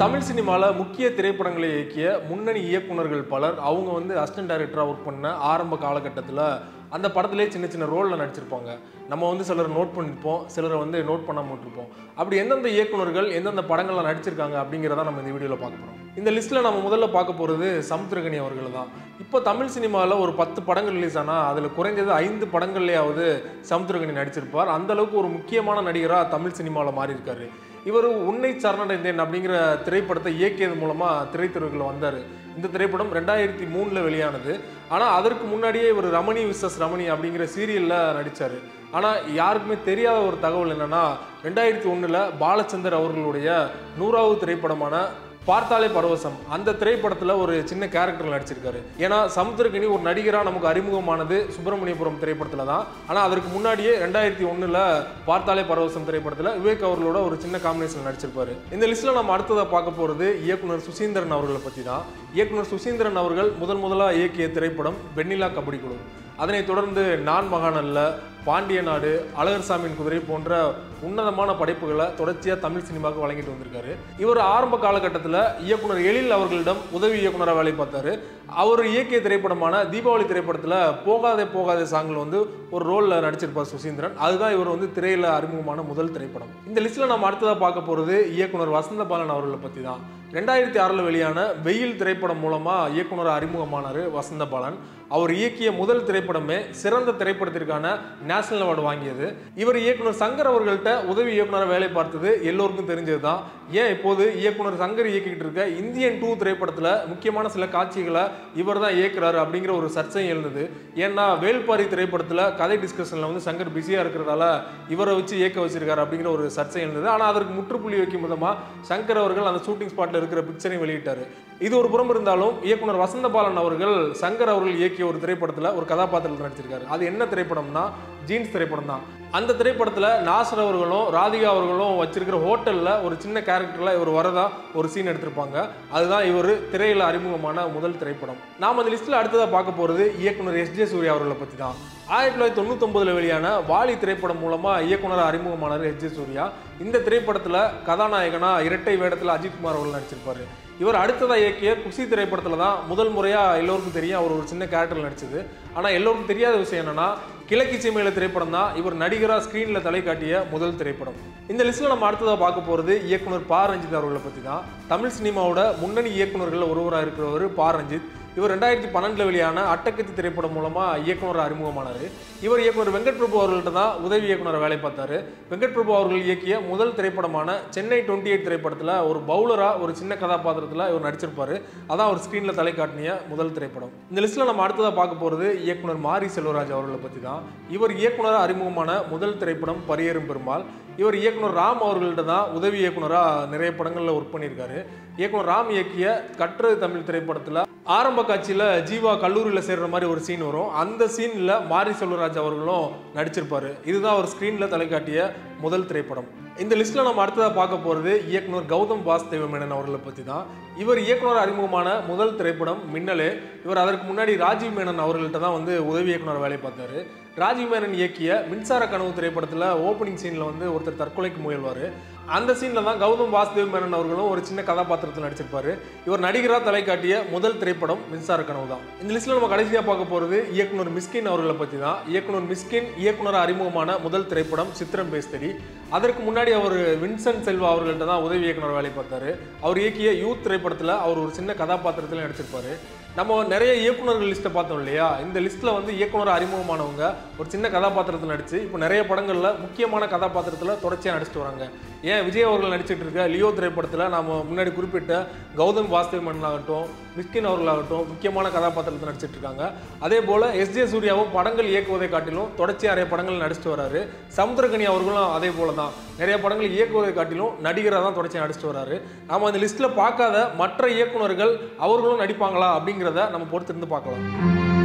தமிழ் சினிமாவில் முக்கிய திரைப்படங்களை இயக்கிய முன்னணி இயக்குனர்கள் பலர் அவங்க வந்து அசிஸ்டன்ட் டைரக்டராக ஒர்க் பண்ண ஆரம்ப காலகட்டத்தில் அந்த படத்துலேயே சின்ன சின்ன ரோலில் நடிச்சிருப்பாங்க. நம்ம வந்து சிலர் நோட் பண்ணியிருப்போம் சிலரை வந்து நோட் பண்ணாமல் விட்டுருப்போம். அப்படி எந்தெந்த இயக்குனர்கள் எந்தெந்த படங்களில் நடிச்சிருக்காங்க அப்படிங்கிறத நம்ம இந்த வீடியோவில் பார்க்க போகிறோம் இந்த லிஸ்ட்டில் நம்ம முதல்ல பார்க்க போகிறது சமுத்திரகனி அவர்கள் தான். இப்போ தமிழ் சினிமாவில் ஒரு பத்து படங்கள் ரிலீஸ் ஆனால் அதில் குறைஞ்சது ஐந்து படங்கள்லையாவது சமுத்திரகனி நடிச்சிருப்பார். அந்த அளவுக்கு ஒரு முக்கியமான நடிகராக தமிழ் சினிமாவில் மாறியிருக்காரு. இவர் உன்னை சரணடைந்தேன் அப்படிங்கிற திரைப்படத்தை இயக்கியது மூலமாக திரைத்துறைகளில் வந்தார். இந்த திரைப்படம் ரெண்டாயிரத்தி மூணில் வெளியானது. ஆனால் அதற்கு முன்னாடியே இவர் ரமணி விசஸ் ரமணி அப்படிங்கிற சீரியலில் நடித்தார் ஆனால் யாருக்குமே தெரியாத ஒரு தகவல் என்னென்னா ரெண்டாயிரத்தி ஒன்றில் பாலச்சந்தர் அவர்களுடைய நூறாவது திரைப்படமான பார்த்தாலே பரவசம். அந்த திரைப்படத்தில் ஒரு சின்ன கேரக்டர் நடிச்சிருக்காரு. ஏன்னா சமுத்திரகனி ஒரு நடிகராக நமக்கு அறிமுகமானது சுப்பிரமணியபுரம் திரைப்படத்தில் தான். ஆனால் அதற்கு முன்னாடியே ரெண்டாயிரத்தி ஒன்றில் பார்த்தாலே பரவசம் திரைப்படத்தில் விவேக் அவர்களோட ஒரு சின்ன காம்பினேஷன் நடிச்சிருப்பாரு. இந்த லிஸ்ட்டில் நம்ம அடுத்ததாக பார்க்க போகிறது இயக்குனர் சுசீந்திரன் அவர்களை பற்றி தான். இயக்குனர் சுசீந்திரன் அவர்கள் முதன் முதலாக இயக்கிய திரைப்படம் வெண்ணிலா கபடி குழு. அதனைத் தொடர்ந்து நான் மகாணல்ல பாண்டிய நாடு அழகர் சாமியின் குதிரை போன்ற உன்னதமான படைப்புகளை தொடர்ச்சியாக தமிழ் சினிமாவுக்கு வழங்கிட்டு வந்திருக்காரு. இவர் ஆரம்ப காலகட்டத்தில் இயக்குனர் எழில் அவர்களிடம் உதவி இயக்குனராக வேலை பார்த்தாரு. அவர் இயக்கிய திரைப்படமான தீபாவளி திரைப்படத்தில் போகாதே போகாதே சாங்கில் வந்து ஒரு ரோலில் நடிச்சிருப்பார் சுசீந்திரன். அதுதான் இவர் வந்து திரையில் அறிமுகமான முதல் திரைப்படம். இந்த லிஸ்ட்டில் நம்ம அடுத்ததாக பார்க்க போகிறது இயக்குனர் வசந்த பாலன் அவர்களை பற்றி தான் ரெண்டாயிரத்தி ஆறில் வெளியான வெயில் திரைப்படம் மூலமாக இயக்குனர் அறிமுகமானார் வசந்த பாலன் அவர் இயக்கிய முதல் திரைப்படமே சிறந்த திரைப்படத்திற்கான நேஷனல் அவார்டு வாங்கியது. இவர் இயக்குனர் சங்கர் அவர்கள்ட்ட உதவி இயக்குனராக வேலை பார்த்தது எல்லோருக்கும் தெரிஞ்சது தான் ஏன் இப்போது இயக்குனர் சங்கர் இயக்கிட்டு இருக்க இந்தியன் டூ திரைப்படத்தில் முக்கியமான சில காட்சிகளை இவர் தான் இயக்குறாரு அப்படிங்கிற ஒரு சர்ச்சையும் எழுந்தது. ஏன்னா வேல்பாரி திரைப்படத்தில் கதை டிஸ்கஷனில் வந்து சங்கர் பிஸியாக இருக்கிறதால இவரை வச்சு இயக்க வச்சிருக்காரு அப்படிங்கிற ஒரு சர்ச்சை எழுந்தது. ஆனால் அதற்கு முற்றுப்புள்ளி வைக்கும் விதமாக சங்கர் அவர்கள் அந்த ஷூட்டிங் ஸ்பாட்டில் இருக்கிற பிக்சரையும் வெளியிட்டார். இது ஒரு புறம் இருந்தாலும் இயக்குனர் வசந்தபாலன் அவர்கள் சங்கர் அவர்கள் இயக்கிய ஒரு திரைப்படத்தில் ஒரு கதாபாத்திரத்தில் நடிச்சிருக்காரு. அது என்ன திரைப்படம்னா ஜீன்ஸ் திரைப்படம் தான். அந்த திரைப்படத்தில் நாசர் அவர்களும் ராதிகா அவர்களும் வச்சிருக்கிற ஹோட்டலில் ஒரு சின்ன கேரக்டரில் இவர் வரதா ஒரு சீன் எடுத்திருப்பாங்க. அதுதான் இவர் திரையில் அறிமுகமான முதல் திரைப்படம். நாம் அந்த லிஸ்ட்டில் அடுத்ததாக பார்க்க போகிறது இயக்குனர் எஸ் ஜே சூர்யா அவர்களை பற்றி தான் ஆயிரத்தி தொள்ளாயிரத்தி தொண்ணூத்தொம்பதில் வெளியான வாலி திரைப்படம் மூலமாக இயக்குனர் அறிமுகமானார் எஸ் ஜே சூர்யா. இந்த திரைப்படத்தில் கதாநாயகனா இரட்டை வேடத்தில் அஜித்குமார் அவர்கள் நடிச்சிருப்பார். இவர் அடுத்ததாக இயக்கிய குசி திரைப்படத்தில் தான் முதல் முறையாக எல்லோருக்கும் தெரியும் அவர் ஒரு சின்ன கேரக்டர் நடிச்சது. ஆனால் எல்லோருக்கும் தெரியாத விஷயம் என்னென்னா கிழக்கு சீமையில திரைப்படம் தான் இவர் நடிகராக ஸ்க்ரீனில் தலை காட்டிய முதல் திரைப்படம். இந்த லிஸ்ட்டில் நம்ம அடுத்ததாக பார்க்க போகிறது இயக்குனர் பா ரஞ்சித் அவர்களை பற்றி தான் தமிழ் சினிமாவோட முன்னணி இயக்குநர்களில் ஒருவராக இருக்கிறவர் பா ரஞ்சித். இவர் ரெண்டாயிரத்தி பன்னெண்டில் வெளியான அட்டக்கத்தி திரைப்படம் மூலமாக இயக்குனர் அறிமுகமானார். இவர் இயக்குனர் வெங்கட் பிரபு அவர்கள்ட்ட தான் உதவி இயக்குனர் வேலை பார்த்தாரு. வெங்கட் பிரபு அவர்கள் இயக்கிய முதல் திரைப்படமான சென்னை டுவெண்ட்டி எயிட் திரைப்படத்தில் ஒரு பவுலராக ஒரு சின்ன கதாபாத்திரத்தில் இவர் நடிச்சிருப்பார். அதான் அவர் ஸ்க்ரீனில் தலை காட்டினிய முதல் திரைப்படம். இந்த லிஸ்ட்டில் நம்ம அடுத்ததாக பார்க்க போகிறது இயக்குனர் மாரி செல்வராஜ் அவர்களை பற்றி தான். இவர் இயக்குனராக அறிமுகமான முதல் திரைப்படம் பரியேறும் பெருமாள். இவர் இயக்குனர் ராம் அவர்கள்ட்ட தான் உதவி இயக்குனராக நிறைய படங்களில் ஒர்க் பண்ணியிருக்காரு. இயக்குனர் ராம் இயக்கிய கற்று தமிழ் திரைப்படத்தில் ஆரம்ப காட்சியில் ஜீவா கல்லூரியில் சேர்ற மாதிரி ஒரு சீன் வரும். அந்த சீனில் மாரி செல்வராஜ் அவர்களும் நடிச்சிருப்பார். இதுதான் அவர் ஸ்க்ரீனில் தலைக்காட்டிய முதல் திரைப்படம். இந்த லிஸ்ட்டில் நம்ம அடுத்ததாக பார்க்க போகிறது இயக்குனர் கௌதம் வாசுதேவ மேனன் அவர்களை பற்றி தான் இவர் இயக்குனர் அறிமுகமான முதல் திரைப்படம் மின்னலே. இவர் அதற்கு முன்னாடி ராஜீவ் மேனன் அவர்கள்ட்ட தான் வந்து உதவி இயக்குனர் வேலை பார்த்தாரு. ராஜீவ் மேனன் இயக்கிய மின்சார கனவு திரைப்படத்தில் ஓப்பனிங் சீனில் வந்து ஒருத்தர் தற்கொலைக்கு முயல்வார். அந்த சீனில் தான் கௌதம் வாசுதேவ் மேனன் அவர்களும் ஒரு சின்ன கதாபாத்திரத்தில் நடிச்சிருப்பார். இவர் நடிகராக தலை காட்டிய முதல் திரைப்படம் மின்சார கனவு தான். இந்த லிஸ்ட்டில் நம்ம கடைசியாக பார்க்க போகிறது இயக்குனர் மிஸ்கின் அவர்களை பற்றி தான் இயக்குனர் மிஸ்கின் இயக்குனர் அறிமுகமான முதல் திரைப்படம் சித்திரம் பேஸ்தடி அதற்கு முன்னாடி அவர் வின்சென்ட் செல்வா அவர்கள்ட்ட தான் உதவி இயக்குனர் வேலை பார்த்தாரு. அவர் இயக்கிய யூத் திரைப்படத்தில் அவர் ஒரு சின்ன கதாபாத்திரத்தில் நடிச்சிருப்பாரு. நம்ம நிறைய இயக்குனர்கள் லிஸ்ட்டை பார்த்தோம் இல்லையா? இந்த லிஸ்ட்டில் வந்து இயக்குனர் அறிமுகமானவங்க ஒரு சின்ன கதாபாத்திரத்தில் நடித்து இப்போ நிறைய படங்களில் முக்கியமான கதாபாத்திரத்தில் தொடர்ச்சியாக நடிச்சிட்டு வராங்க. ஏன் விஜய் அவர்கள் நடிச்சிட்டு இருக்க லியோ திரைப்படத்தில் நம்ம முன்னாடி குறிப்பிட்ட கௌதம் வாஸ்தவ் மேனன் ஆகட்டும் மிஸ்கின் அவர்களாகட்டும் முக்கியமான கதாபாத்திரத்தில் நடிச்சிட்டு இருக்காங்க அதே போல் எஸ் ஜே சூர்யாவும் படங்கள் இயக்குவதை காட்டிலும் தொடர்ச்சியாக நிறைய படங்கள் நடிச்சிட்டு வராரு. சமுத்திரகனி அவர்களும் அதே போல தான். நிறைய படங்கள் இயக்குவதை காட்டிலும் நடிகராக தான் தொடர்ச்சியாக நடிச்சிட்டு வராரு. நாம அந்த லிஸ்ட்டில் பார்க்காத மற்ற இயக்குனர்கள் அவர்களும் நடிப்பாங்களா அப்படிங்கிறத நம்ம பொறுத்திருந்து பார்க்கலாம்.